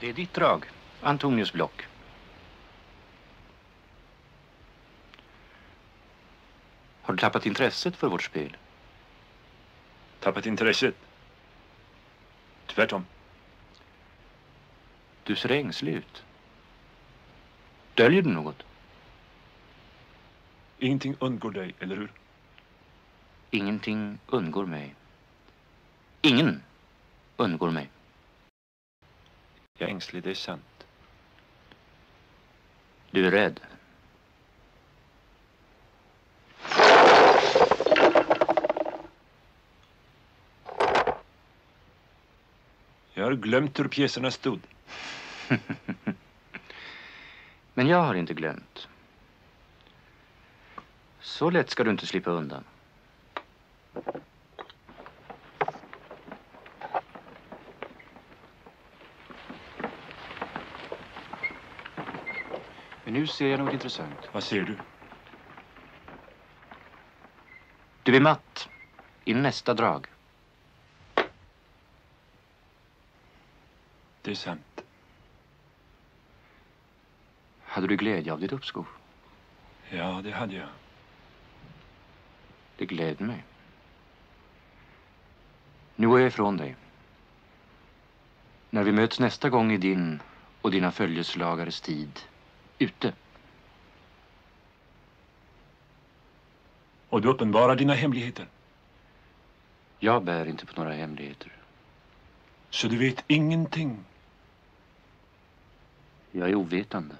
Det är ditt drag, Antonius Block. Har du tappat intresset för vårt spel? Tappat intresset? Tvärtom. Du ser ängslig ut. Döljer du något? Ingenting undgår dig, eller hur? Ingenting undgår mig. Ingen undgår mig. Jag är ängslig, det är sant. Du är rädd. Jag har glömt hur pjäserna stod. Men jag har inte glömt. Så lätt ska du inte slippa undan. Men nu ser jag något intressant. Vad ser du? Du är matt i nästa drag. Det är sant. Hade du glädje av ditt uppskov? Ja, det hade jag. Det gläder mig. Nu går jag ifrån dig. När vi möts nästa gång i din och dina följeslagares tid, ute. Och du uppenbarar dina hemligheter. Jag bär inte på några hemligheter. Så du vet ingenting. Jag är ovetande.